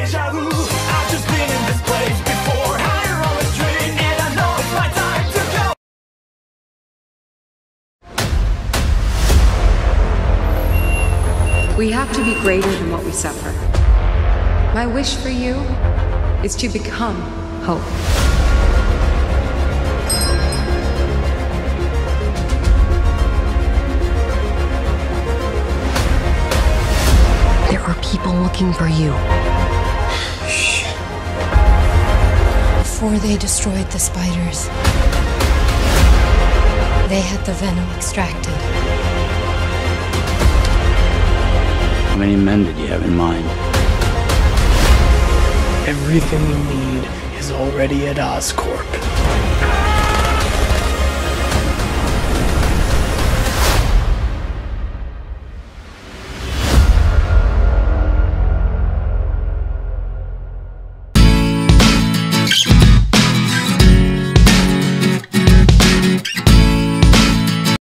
deja vu. I've just been in this place before. Higher on the street, and I know it's my time to go. We have to be greater than what we suffer. My wish for you is to become hope. There are people looking for you. Before they destroyed the spiders, they had the venom extracted. How many men did you have in mind? Everything we need is already at Oscorp.